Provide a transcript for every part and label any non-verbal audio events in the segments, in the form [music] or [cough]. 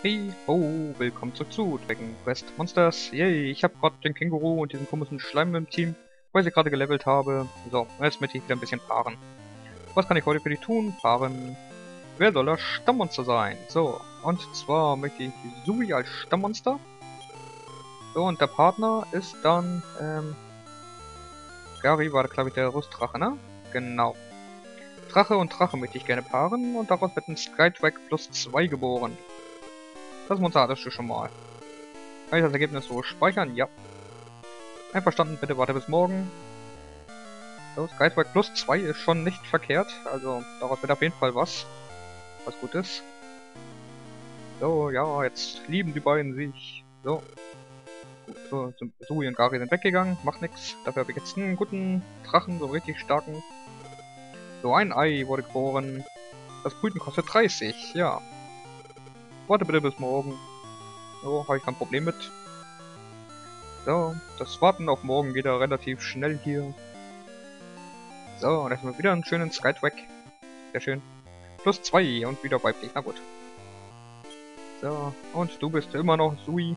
Hey, oh, willkommen zurück zu Dragon Quest Monsters. Yay, ich habe gerade den Känguru und diesen komischen Schleim im Team, weil ich gerade gelevelt habe. So, jetzt möchte ich wieder ein bisschen paaren. Was kann ich heute für dich tun? Paaren. Wer soll das Stammmonster sein? So, und zwar möchte ich Sui als Stammmonster. So, und der Partner ist dann, ähm... Gary war, glaube ich, der Rüstdrache, ne? Genau. Drache und Drache möchte ich gerne paaren und daraus wird ein Skytrack plus 2 geboren. Das Monster hattest du schon mal. Kann ich das Ergebnis so speichern? Ja. Einverstanden, bitte warte bis morgen. So, Skyward plus 2 ist schon nicht verkehrt. Also, daraus wird auf jeden Fall was. Was gut ist. So, ja, jetzt lieben die beiden sich. So. Gut, so, Sui und Gari sind weggegangen. Macht nix. Dafür habe ich jetzt einen guten Drachen, so richtig starken. So, ein Ei wurde geboren. Das Brüten kostet 30, ja. Warte bitte bis morgen. So, habe ich kein Problem mit. So, das Warten auf morgen geht ja relativ schnell hier. So, und erstmal wieder einen schönen Skytrack. Sehr schön. Plus zwei und wieder weiblich, na gut. So, und du bist immer noch Sui.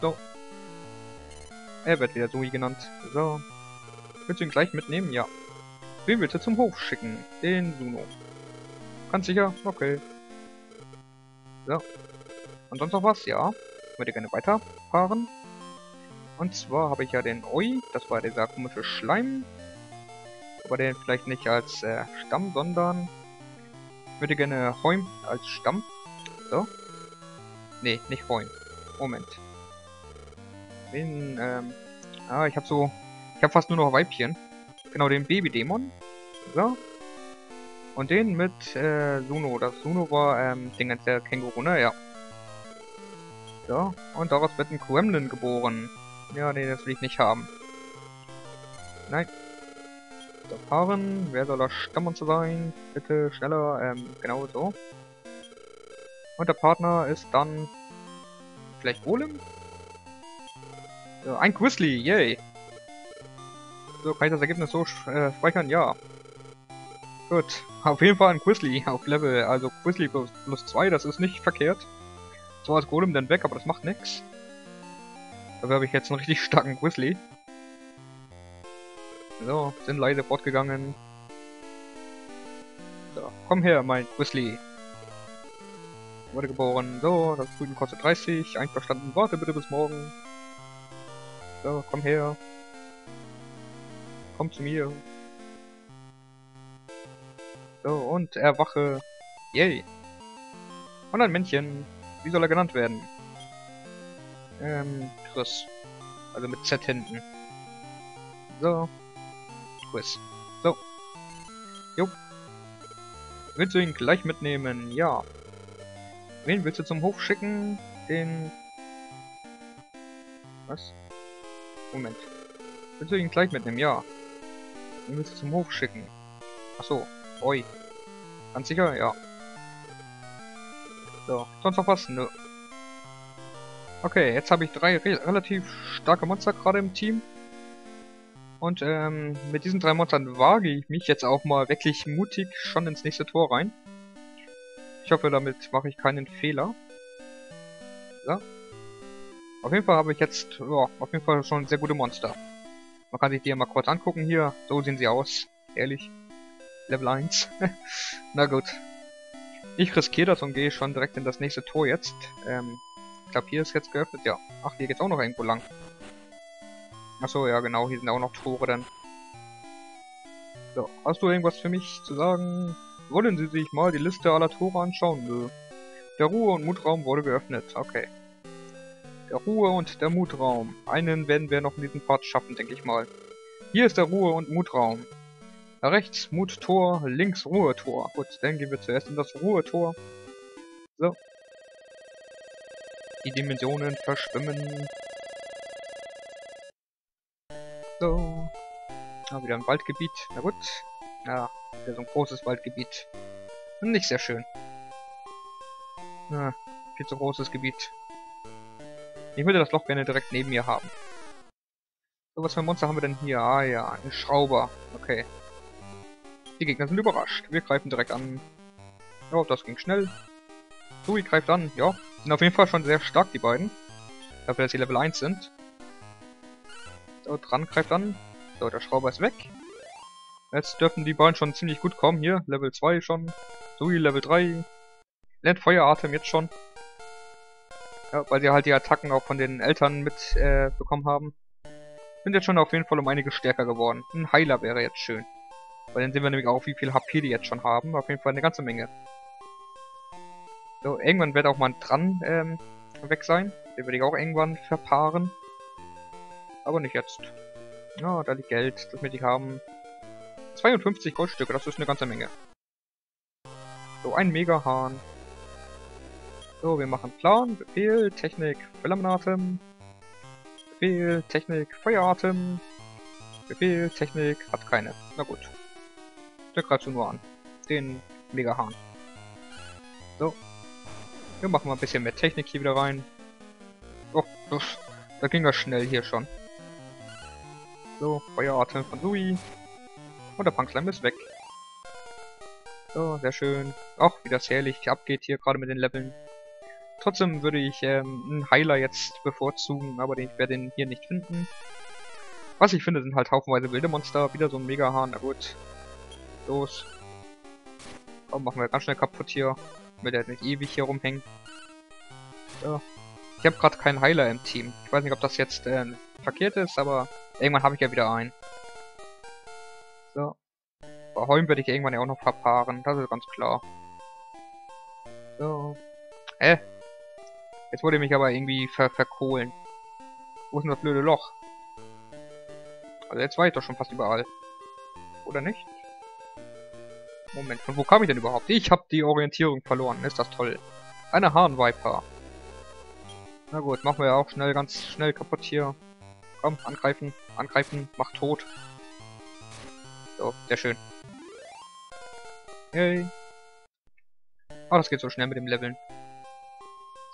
So. Er wird wieder Sui genannt. So. Willst du ihn gleich mitnehmen? Ja. Wen willst du zum Hof schicken? Den Suno. Ganz sicher? Okay. So. Und sonst noch was? Ja. Ich würde gerne weiterfahren. Und zwar habe ich ja den Oi, das war dieser komische Schleim. Aber den vielleicht nicht als äh, Stamm, sondern ich würde gerne Heum als Stamm. So. Nee, nicht Heum. Moment. Den, ähm, ah, ich habe so, ich habe fast nur noch Weibchen. Genau, den Babydämon. So. Und den mit äh, Suno. Das Suno war ähm, Dingens der Känguru, ne? Ja. So, und daraus wird ein Gremlin geboren. Ja, nee, das will ich nicht haben. Nein. So, fahren. Wer soll das Stammmonster sein? Bitte schneller. Ähm, genau so. Und der Partner ist dann... Vielleicht Golem? So, ein Grizzly, yay! So, kann ich das Ergebnis so äh, speichern? Ja. Gut, auf jeden Fall ein Quizly auf Level, also Quizly plus, 2, das ist nicht verkehrt. Zwar ist Golem dann weg, aber das macht nix. Dafür habe ich jetzt einen richtig starken Quizly. So, sind leise fortgegangen. So, komm her, mein Quizly. Wurde geboren. So, das Brüten kostet 30. Einverstanden, warte bitte bis morgen. So, komm her. Komm zu mir. So, und erwache. Yay. Und ein Männchen. Wie soll er genannt werden? Ähm, Chris. Also mit Z hinten. So. Chris. So. Jo. Willst du ihn gleich mitnehmen? Ja. Wen willst du zum Hof schicken? Den... Was? Moment. Willst du ihn gleich mitnehmen? Ja. Wen willst du zum Hof schicken? Achso. Oi. Ganz sicher? Ja. So, sonst noch was? Nö. Okay, jetzt habe ich drei re relativ starke Monster gerade im Team. Und ähm, mit diesen drei Monstern wage ich mich jetzt auch mal wirklich mutig schon ins nächste Tor rein. Ich hoffe, damit mache ich keinen Fehler. So. Auf jeden Fall habe ich jetzt, ja, auf jeden Fall schon sehr gute Monster. Man kann sich die ja mal kurz angucken hier. So sehen sie aus. Ehrlich. Level 1. [laughs] Na gut. Ich riskiere das und gehe schon direkt in das nächste Tor jetzt. Ähm, ich glaube, hier ist jetzt geöffnet. Ja. Ach, hier geht's auch noch irgendwo lang. Achso, ja genau, hier sind auch noch Tore dann. So, hast du irgendwas für mich zu sagen? Wollen Sie sich mal die Liste aller Tore anschauen? Nö. Der Ruhe- und Mutraum wurde geöffnet. Okay. Der Ruhe- und der Mutraum. Einen werden wir noch in diesem Part schaffen, denke ich mal. Hier ist der Ruhe- und Mutraum. Rechts Muttor, links Ruhetor. Gut, dann gehen wir zuerst in das Ruhetor. So. Die Dimensionen verschwimmen. So. Ah, wieder ein Waldgebiet. Na gut. Ja, wieder so ein großes Waldgebiet. Nicht sehr schön. Ja, viel zu großes Gebiet. Ich würde das Loch gerne direkt neben mir haben. So, was für Monster haben wir denn hier? Ah ja, ein Schrauber. Okay. Die Gegner sind überrascht. Wir greifen direkt an. Oh, das ging schnell. Sui greift an. Ja, sind auf jeden Fall schon sehr stark, die beiden. Dafür, dass sie Level 1 sind. So, dran greift an. So, der Schrauber ist weg. Jetzt dürfen die beiden schon ziemlich gut kommen. Hier, Level 2 schon. Sui, Level 3. Lernt Feueratem jetzt schon. Ja, weil sie halt die Attacken auch von den Eltern mit äh, bekommen haben. Sind jetzt schon auf jeden Fall um einige stärker geworden. Ein Heiler wäre jetzt schön. Weil dann sehen wir nämlich auch, wie viel HP die jetzt schon haben. Auf jeden Fall eine ganze Menge. So, irgendwann wird auch mal dran ähm, weg sein. Den werde ich auch irgendwann verpaaren. Aber nicht jetzt. Ja, da liegt Geld, das möchte ich haben. 52 Goldstücke, das ist eine ganze Menge. So, ein Mega-Hahn. So, wir machen Plan, Befehl, Technik, Flammenatem. Befehl, Technik, Feueratem. Befehl, Technik, hat keine. Na gut. Greift nur an. Den Mega-Hahn. So. Wir machen mal ein bisschen mehr Technik hier wieder rein. Oh, das, da ging das schnell hier schon. So, Feueratem von Sui. Und der Punkslime ist weg. So, sehr schön. Auch wie das herrlich abgeht hier gerade mit den Leveln. Trotzdem würde ich ähm, einen Heiler jetzt bevorzugen, aber den, ich werde den hier nicht finden. Was ich finde, sind halt haufenweise wilde Monster. Wieder so ein Mega-Hahn, na gut. Los. Komm, machen wir ganz schnell kaputt hier. Damit er nicht ewig hier rumhängt. So. Ich habe gerade keinen Heiler im Team. Ich weiß nicht, ob das jetzt äh, verkehrt ist, aber irgendwann habe ich ja wieder einen. So. Bei Holm werde ich irgendwann ja auch noch verpaaren, das ist ganz klar. So. Hä? Jetzt wurde mich aber irgendwie ver verkohlen. Wo ist denn das blöde Loch? Also jetzt war ich doch schon fast überall. Oder nicht? Moment, von wo kam ich denn überhaupt? Ich habe die Orientierung verloren. Ist das toll. Eine Hahnviper. Na gut, machen wir ja auch schnell, ganz schnell kaputt hier. Komm, angreifen, angreifen, mach tot. So, sehr schön. Yay. Oh, das geht so schnell mit dem Leveln.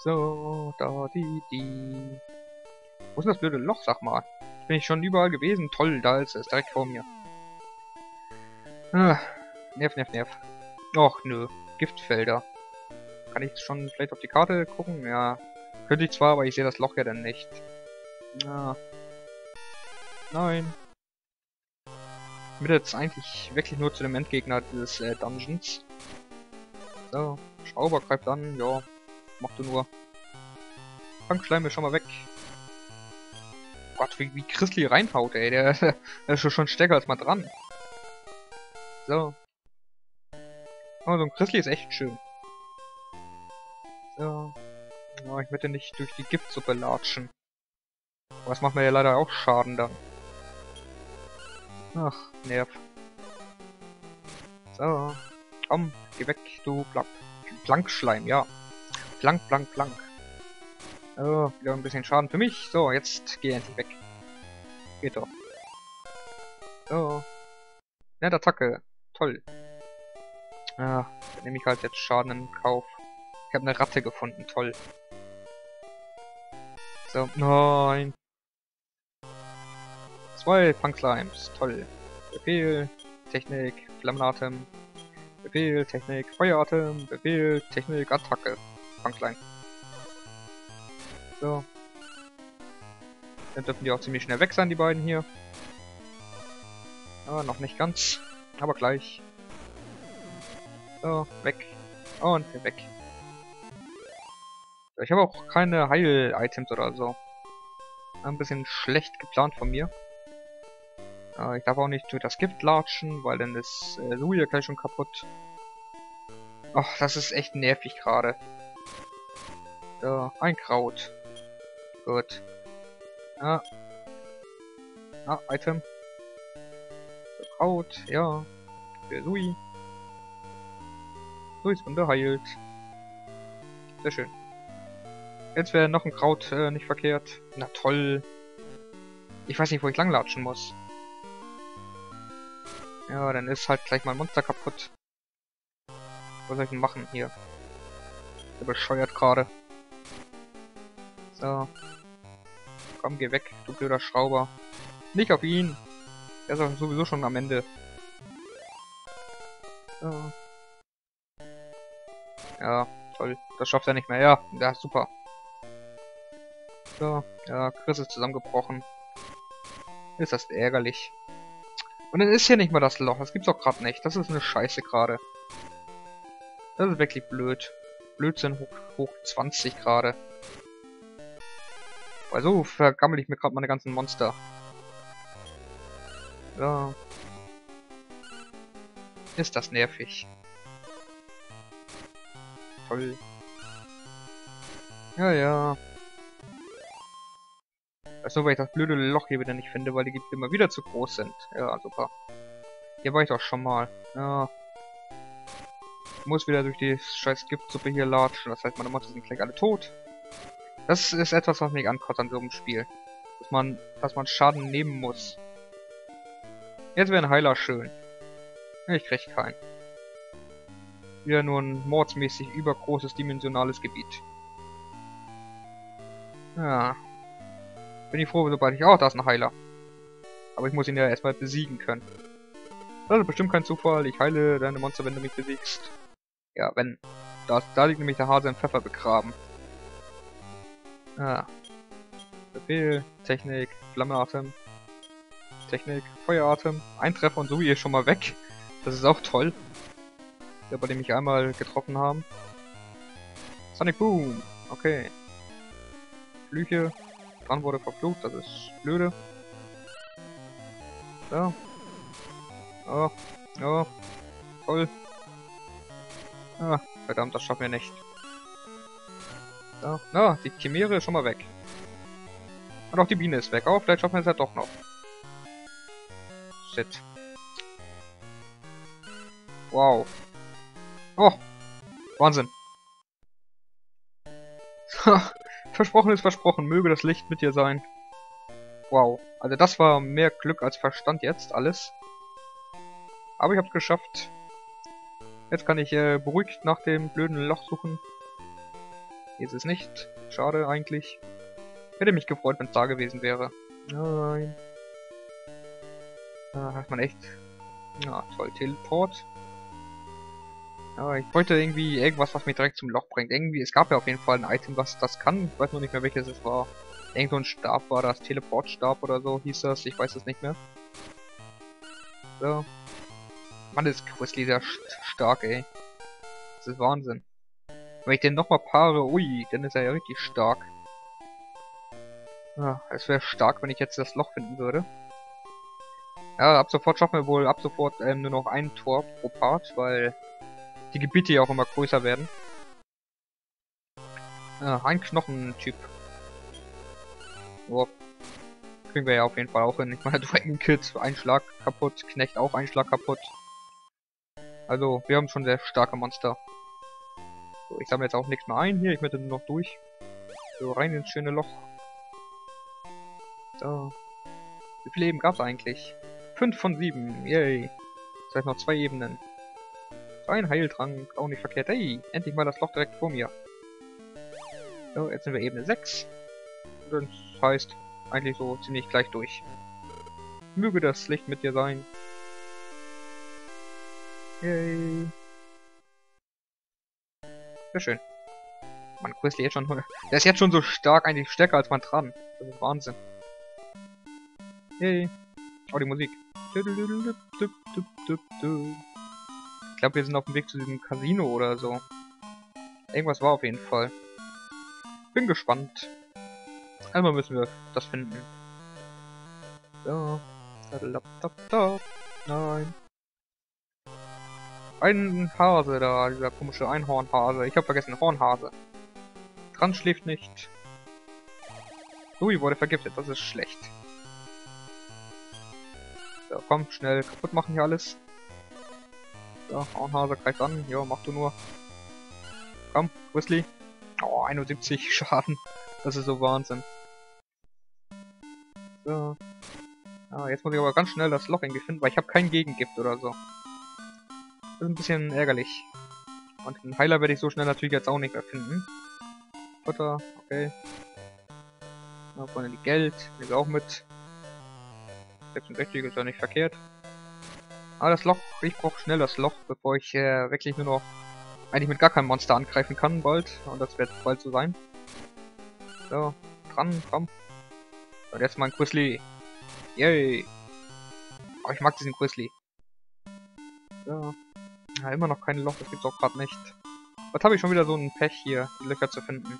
So, da, die, die. Wo ist das blöde Loch, sag mal? Bin ich schon überall gewesen? Toll, da ist es, direkt vor mir. Ah, nerv, nerv, nerv. Och, nö. Giftfelder. Kann ich schon vielleicht auf die Karte gucken? Ja. Könnte ich zwar, aber ich sehe das Loch ja dann nicht. Ah. Nein. Ich bin jetzt eigentlich wirklich nur zu dem Endgegner dieses äh, Dungeons. So, Schrauber greift an, ja, mach du nur. Fangschleim ist schon mal weg. Gott, wie, wie Chrisley reinhaut, ey. Der, [laughs] der ist schon stärker als mal dran. So. Oh, so ein Chrisley ist echt schön. So. Oh, ich möchte nicht durch die Giftsuppe latschen. Aber das macht mir ja leider auch Schaden dann. Ach, Nerv. So. Komm, geh weg, du Blank Blankschleim, ja. Blank, blank, blank. Oh, wieder ein bisschen Schaden für mich. So, jetzt geh endlich weg. Geht doch. So. Nette Attacke. Toll. Ah, dann nehme ich halt jetzt Schaden in Kauf. Ich habe eine Ratte gefunden. Toll. So, nein. Zwei Punkslimes. Toll. Befehl, Technik, Flammenatem. Befehl, Technik, Feueratem. Befehl, Technik, Attacke. Punkline. So. Dann dürfen die auch ziemlich schnell weg sein, die beiden hier. Aber noch nicht ganz. Aber gleich. So, weg. Und weg. Ich habe auch keine Heil-Items oder so. Ein bisschen schlecht geplant von mir. Äh, ich darf auch nicht durch das Gift latschen, weil dann ist äh, Luja gleich schon kaputt. Ach, das ist echt nervig gerade. So, ein Kraut. Gut. Ah. Ah, Item. Kraut, ja. Für Sui. Sui ist unterheilt. Sehr schön. Jetzt wäre noch ein Kraut äh, nicht verkehrt. Na toll. Ich weiß nicht, wo ich langlatschen muss. Ja, dann ist halt gleich mein Monster kaputt. Was soll ich denn machen hier? Der bescheuert gerade. So. Komm, geh weg, du blöder Schrauber. Nicht auf ihn. Der ist sowieso schon am Ende. So. Ja, Toll. Das schafft er nicht mehr. Ja, ja, super. So, ja, Chris ist zusammengebrochen. Ist das ärgerlich. Und dann ist hier nicht mal das Loch. Das gibt's auch gerade nicht. Das ist eine Scheiße gerade. Das ist wirklich blöd. Blödsinn hoch, hoch 20 gerade. Also vergammel ich mir gerade meine ganzen Monster. Ja. Ist das nervig. Toll. Ja, ja. Nur, weil ich das blöde Loch hier wieder nicht finde, weil die Gebiete immer wieder zu groß sind. Ja, super. Hier war ich doch schon mal. Ja. Ich muss wieder durch die scheiß Giftsuppe hier latschen. Das heißt, meine Monster sind gleich alle tot. Das ist etwas, was mich ankotzt an so einem Spiel. Dass man, dass man Schaden nehmen muss. Jetzt wäre ein Heiler schön. Ich krieg keinen. Wieder nur ein mordsmäßig übergroßes dimensionales Gebiet. Ja. Bin ich froh, sobald ich... Oh, da ist ein Heiler. Aber ich muss ihn ja erstmal besiegen können. Das ist bestimmt kein Zufall. Ich heile deine Monster, wenn du mich besiegst. Ja, wenn. Da, da liegt nämlich der Hase in Pfeffer begraben. Ah. Befehl, Technik, Flammeatem. Technik, Feueratem. Ein Treffer und so ist schon mal weg. Das ist auch toll. Der, bei dem mich einmal getroffen haben. Sonic Boom. Okay. Flüche. Dran wurde verflucht, das ist blöde. So. Oh. Oh. Toll. Ah, verdammt, das schaffen wir nicht. So. Na, die Chimäre ist schon mal weg. Und auch die Biene ist weg. Oh, vielleicht schaffen wir es ja doch noch. Shit. Wow. Oh. Wahnsinn. versprochen ist versprochen. Möge das Licht mit dir sein. Wow. Also das war mehr Glück als Verstand jetzt, alles. Aber ich hab's geschafft. Jetzt kann ich äh, beruhigt nach dem blöden Loch suchen. Hier ist nicht. Schade eigentlich. Hätte mich gefreut, wenn es da gewesen wäre. Nein. Da hat man echt... Ja, toll. Teleport. Ja, ich wollte irgendwie irgendwas, was mich direkt zum Loch bringt. Irgendwie, es gab ja auf jeden Fall ein Item, was das kann. Ich weiß noch nicht mehr, welches es war. Irgend so ein Stab war das. Teleportstab oder so hieß das. Ich weiß es nicht mehr. So. Mann, ist Grizzly sehr stark, ey. Das ist Wahnsinn. Wenn ich den nochmal paare, ui, dann ist er ja richtig stark. Ja, es wäre stark, wenn ich jetzt das Loch finden würde. Ja, ab sofort schaffen wir wohl ab sofort ähm, nur noch ein Tor pro Part, weil die Gebiete ja auch immer größer werden. Ja, ein Knochentyp. Oh. Kriegen wir ja auf jeden Fall auch hin. Ich meine, [laughs] Dragon Kid, Einschlag kaputt, Knecht auch Einschlag kaputt. Also, wir haben schon sehr starke Monster. So, ich sammle jetzt auch nichts mehr ein hier, ich möchte nur noch durch. So, rein ins schöne Loch. So. Wie viele Leben gab es eigentlich? 5 von 7, yay. Das heißt noch zwei Ebenen. Ein Heiltrank, auch nicht verkehrt. Hey, endlich mal das Loch direkt vor mir. So, jetzt sind wir Ebene 6. Das heißt, eigentlich so ziemlich gleich durch. Möge das Licht mit dir sein. Yay. Sehr schön. Man Quizly jetzt schon. [laughs] Der ist jetzt schon so stark, eigentlich stärker als man dran. Das ist Wahnsinn. Yay. Oh, die Musik. Ich glaube, wir sind auf dem Weg zu diesem Casino oder so. Irgendwas war auf jeden Fall. Bin gespannt. Einmal müssen wir das finden. So. Nein. Ein Hase da, dieser komische Einhornhase. Ich habe vergessen, Hornhase. Dran schläft nicht. Ui, wurde vergiftet, das ist schlecht. So, komm, schnell kaputt machen hier alles. So, Hornhase greift an. Ja, mach du nur. Komm, Grizzly. Oh, 71 [laughs] Schaden. Das ist so Wahnsinn. So. Ah, jetzt muss ich aber ganz schnell das Loch irgendwie finden, weil ich habe kein Gegengift oder so. Das ist ein bisschen ärgerlich. Und den Heiler werde ich so schnell natürlich jetzt auch nicht mehr finden. Futter, okay. Da vorne die Geld, nehmen wir auch mit. 66 ist ja nicht verkehrt. Aber das Loch, ich brauche schnell das Loch, bevor ich äh, wirklich nur noch eigentlich mit gar keinem Monster angreifen kann bald. Und das wird bald so sein. So, dran, komm. Und jetzt mal ein Grizzly. Yay. Oh, ich mag diesen Grizzly. So. Ja, immer noch kein Loch, das gibt's auch gerade nicht. Was habe ich schon wieder so ein Pech hier, die Löcher zu finden.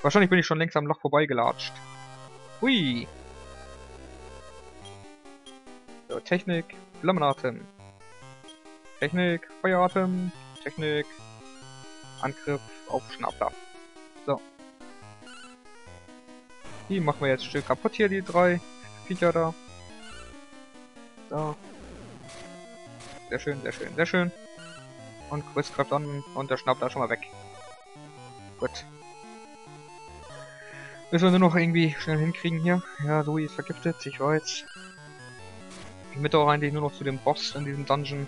Wahrscheinlich bin ich schon längst am Loch vorbeigelatscht. Hui. So, Technik, Flammenatem. Technik, Feueratem. Technik, Angriff auf Schnappler. So. Die machen wir jetzt Stück kaputt hier, die drei Viecher da. So. Sehr schön, sehr schön, sehr schön. Und Quiz greift an und der Schnappler schon mal weg. Gut. Müssen wir nur noch irgendwie schnell hinkriegen hier. Ja, Zoe ist vergiftet, ich weiß. Ich mitte auch eigentlich nur noch zu dem Boss in diesem Dungeon.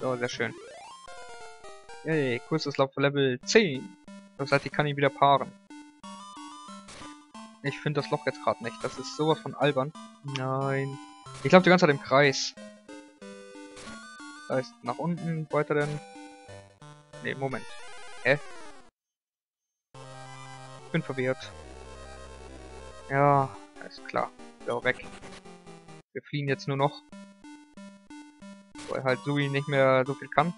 So, sehr schön. Yay, kurzes Lauf für Level 10. Das heißt, ich kann ihn wieder paaren. Ich finde das Loch jetzt gerade nicht. Das ist sowas von albern. Nein. Ich laufe die ganze Zeit im Kreis. Das heißt, nach unten, weiter denn. Ne, Moment. Hä? Ich bin verwirrt. Ja, ist klar. So, weg. Wir fliehen jetzt nur noch. Weil halt Sui nicht mehr so viel kann.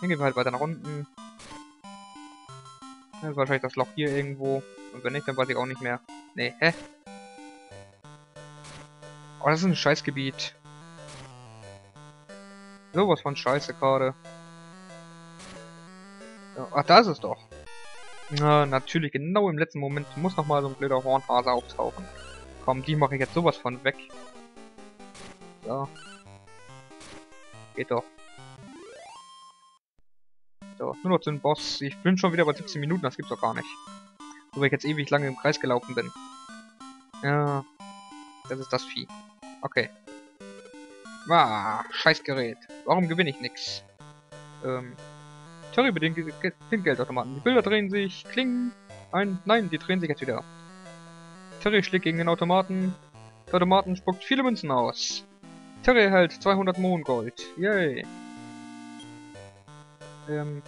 Dann gehen wir halt weiter nach unten. Das ist wahrscheinlich das Loch hier irgendwo. Und wenn nicht, dann weiß ich auch nicht mehr. Nee, hä? Oh, das ist ein Scheißgebiet. Sowas von Scheiße gerade. Ja, ach, da ist es doch. Na, natürlich, genau im letzten Moment muss noch mal so ein blöder Hornhase auftauchen. Komm, die mache ich jetzt sowas von weg. So. Geht doch. So, nur noch zu den Boss. Ich bin schon wieder bei 17 Minuten, das gibt's doch gar nicht. So, weil ich jetzt ewig lange im Kreis gelaufen bin. Ja. Das ist das Vieh. Okay. Ah, Scheißgerät. Warum gewinne ich nix? Ähm. Terry bedingt den Geldautomaten. Die Bilder drehen sich, klingen. Ein, nein, die drehen sich jetzt wieder. Terry schlägt gegen den Automaten. Der Automaten spuckt viele Münzen aus. Terry erhält 200 Mondgold. Yay. Ähm.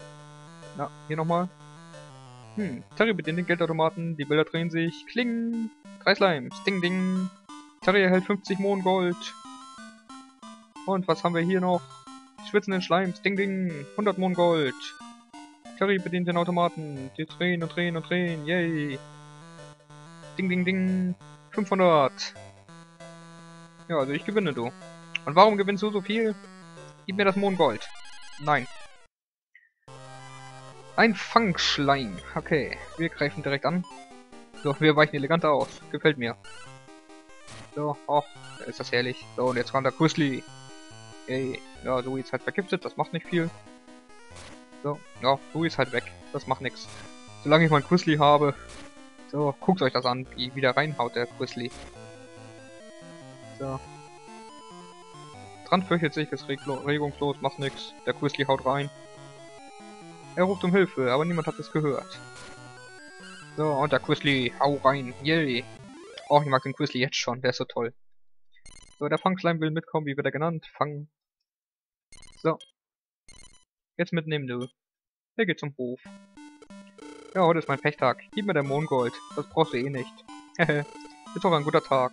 Na, hier nochmal. Hm, Terry bedient den Geldautomaten. Die Bilder drehen sich. Kling. Drei Slimes. Ding, ding. Terry erhält 50 Mondgold. Und was haben wir hier noch? Schwitzenden Schleims, ding ding, 100 Mondgold. Curry bedient den Automaten, die drehen und drehen und drehen, yay. Ding ding ding, 500. Ja, also ich gewinne, du. Und warum gewinnst du so viel? Gib mir das Mondgold. Nein. Ein Fangschleim. Okay, wir greifen direkt an. So, wir weichen eleganter aus. Gefällt mir. So, oh, ist das herrlich. So, und jetzt kommt der Grizzly. Ey, ja, Louis ist halt vergiftet, das macht nicht viel. So, ja, Louis ist halt weg, das macht nichts. Solange ich meinen Grizzly habe. So, guckt euch das an, wie wieder reinhaut der Grizzly. So. Dran fürchtet sich, ist regungslos, macht nichts. Der Grizzly haut rein. Er ruft um Hilfe, aber niemand hat es gehört. So, und der Grizzly, hau rein, yay. Oh, ich mag den Grizzly jetzt schon, der ist so toll. So, der Fangschleim will mitkommen, wie wird er genannt? Fang so. Jetzt mitnehmen, du. Der geht zum Hof. Ja, heute ist mein Pechtag. Gib mir der Mondgold. Das brauchst du eh nicht. [laughs] Ist doch ein guter Tag.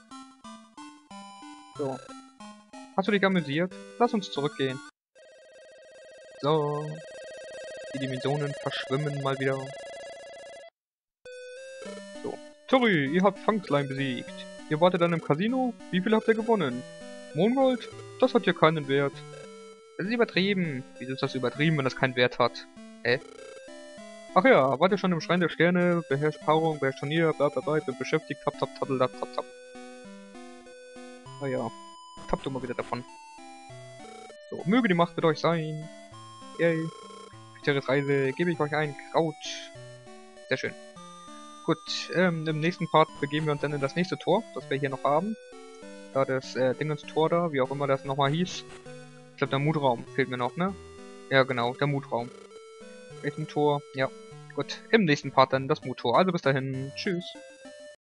So. Hast du dich amüsiert? Lass uns zurückgehen. So. Die Dimensionen verschwimmen mal wieder. So. Tori, ihr habt Fangslime besiegt. Ihr wartet dann im Casino? Wie viel habt ihr gewonnen? Mondgold? Das hat hier keinen Wert. Das ist übertrieben. Wieso ist das übertrieben, wenn das keinen Wert hat? Hä? Ach ja, warte schon im Schrein der Sterne, beherrscht Paarung, beherrscht Turnier, bla bla bla, bin beschäftigt, tap tap taddel tap tap tap. Ah ja, tapp du mal wieder davon. So, möge die Macht mit euch sein. Yay. Für Teres Reise gebe ich euch ein Kraut. Sehr schön. Gut, ähm, im nächsten Part begeben wir uns dann in das nächste Tor, das wir hier noch haben. Da das äh, Dingens Tor da, wie auch immer das nochmal hieß. Ich glaube, der Mutraum fehlt mir noch, ne? Ja, genau, der Mutraum. Welchen Tor? Ja. Gut, im nächsten Part dann das Muttor. Also bis dahin, tschüss.